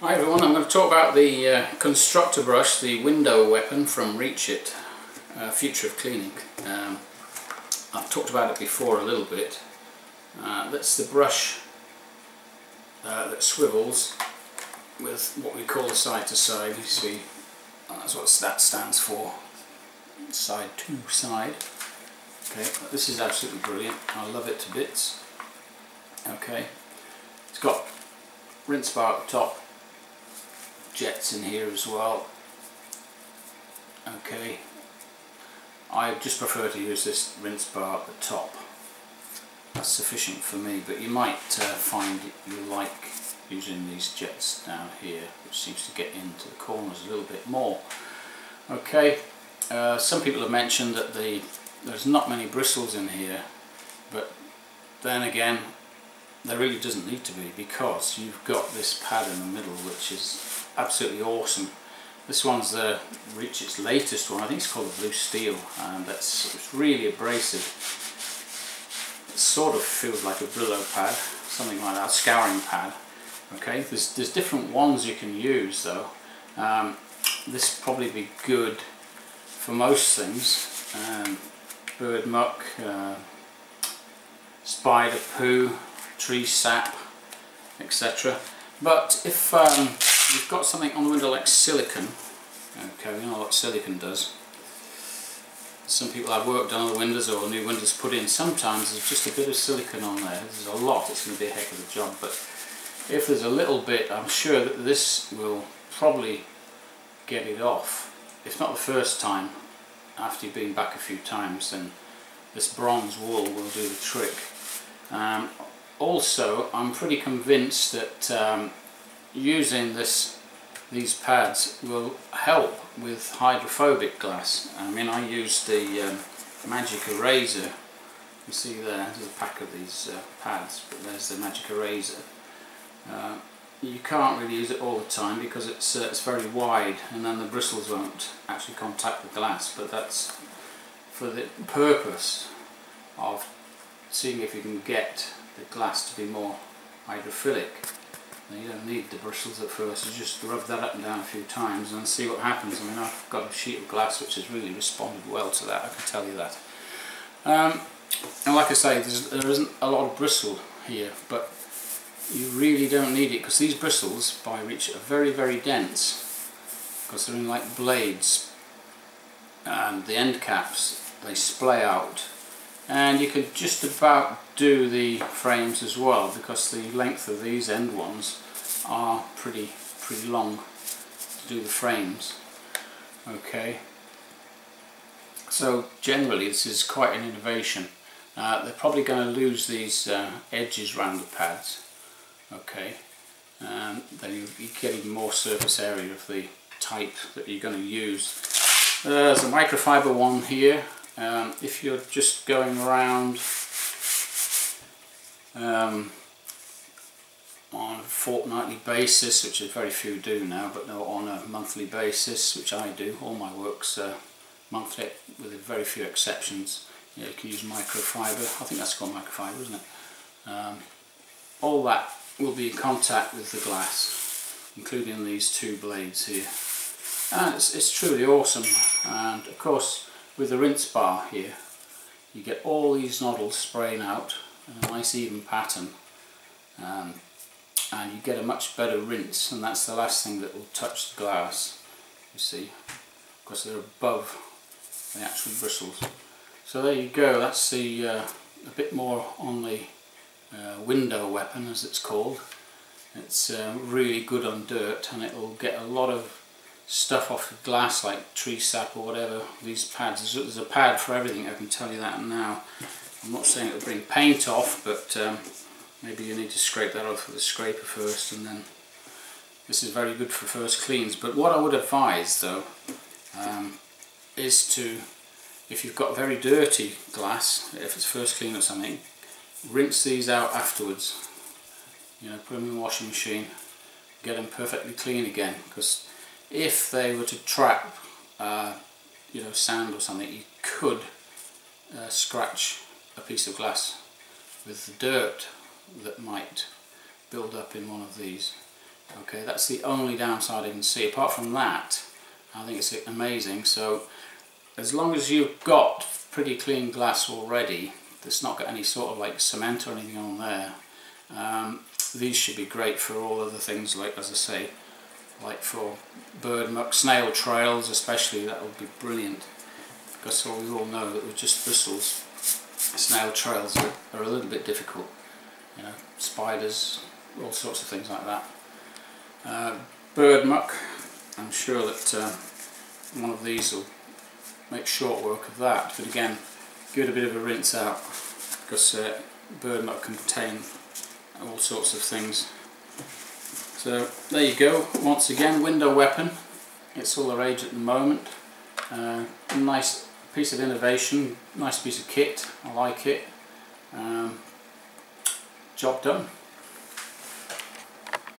Hi everyone, I'm going to talk about the uh, constructor brush, the window weapon from Reach It, uh, Future of Cleaning. Um, I've talked about it before a little bit. Uh, that's the brush uh, that swivels with what we call a side to side. You see, that's what that stands for, side to side. Okay, this is absolutely brilliant. I love it to bits. Okay, it's got rinse bar at the top jets in here as well. Okay. I just prefer to use this rinse bar at the top. That's sufficient for me but you might uh, find you like using these jets down here which seems to get into the corners a little bit more. Okay uh, some people have mentioned that the there's not many bristles in here but then again there really doesn't need to be because you've got this pad in the middle which is absolutely awesome. This one's the Reach its latest one. I think it's called the Blue Steel, and that's it's really abrasive. It sort of feels like a Brillo pad, something like that, scouring pad. Okay, there's there's different ones you can use though. Um, this probably be good for most things. Um, bird muck, uh, spider poo, tree sap, etc. But if um, you've got something on the window like silicon, okay, you know what silicon does. Some people have work done on the windows or new windows put in, sometimes there's just a bit of silicon on there. There's a lot, it's going to be a heck of a job, but if there's a little bit, I'm sure that this will probably get it off. If not the first time, after you've been back a few times, then this bronze wool will do the trick. Um, also, I'm pretty convinced that um, using this these pads will help with hydrophobic glass. I mean I used the um, Magic Eraser, you see there, there's a pack of these uh, pads, but there's the Magic Eraser. Uh, you can't really use it all the time because it's, uh, it's very wide and then the bristles won't actually contact the glass, but that's for the purpose of seeing if you can get the glass to be more hydrophilic. You don't need the bristles at first, you just rub that up and down a few times and see what happens. I mean I've got a sheet of glass which has really responded well to that, I can tell you that. Um, and like I say, there isn't a lot of bristle here, but you really don't need it because these bristles by reach are very very dense because they're in like blades and the end caps they splay out and you could just about do the frames as well because the length of these end ones are pretty pretty long to do the frames. Okay. So generally this is quite an innovation. Uh, they're probably going to lose these uh, edges around the pads. Okay. Um, then you, you get even more surface area of the type that you're going to use. There's a microfiber one here um, if you're just going around um, on a fortnightly basis, which is very few do now, but no, on a monthly basis, which I do, all my work's uh, monthly with very few exceptions. You can use microfiber, I think that's called microfiber, isn't it? Um, all that will be in contact with the glass, including these two blades here. And it's, it's truly awesome, and of course with the rinse bar here you get all these noddles spraying out in a nice even pattern. Um, and you get a much better rinse and that's the last thing that will touch the glass you see because they're above the actual bristles. So there you go that's the uh, a bit more on the uh, window weapon as it's called. It's uh, really good on dirt and it will get a lot of stuff off the glass like tree sap or whatever, these pads. There's, a pad for everything, I can tell you that now. I'm not saying it'll bring paint off, but um, maybe you need to scrape that off with a scraper first and then this is very good for first cleans. But what I would advise though um, is to, if you've got very dirty glass, if it's first clean or something, rinse these out afterwards. You know, put them in the washing machine, get them perfectly clean again because if they were to trap uh, you know sand or something you could uh, scratch a piece of glass with the dirt that might build up in one of these Okay, that's the only downside I can see. Apart from that, I think it's amazing. So as long as you've got pretty clean glass already, that's not got any sort of like cement or anything on there, um, these should be great for all other things like, as I say, like for bird muck, snail trails especially, that would be brilliant. Because we all know that with just bristles, snail trails are, are a little bit difficult. You know, spiders, all sorts of things like that. Uh, bird muck, I'm sure that uh, one of these will make short work of that, but again, give it a bit of a rinse out because uh, bird muck can contain all sorts of things. So there you go, once again, window weapon. It's all the rage at the moment. Uh, nice piece of innovation, nice piece of kit, I like it. Um, job done.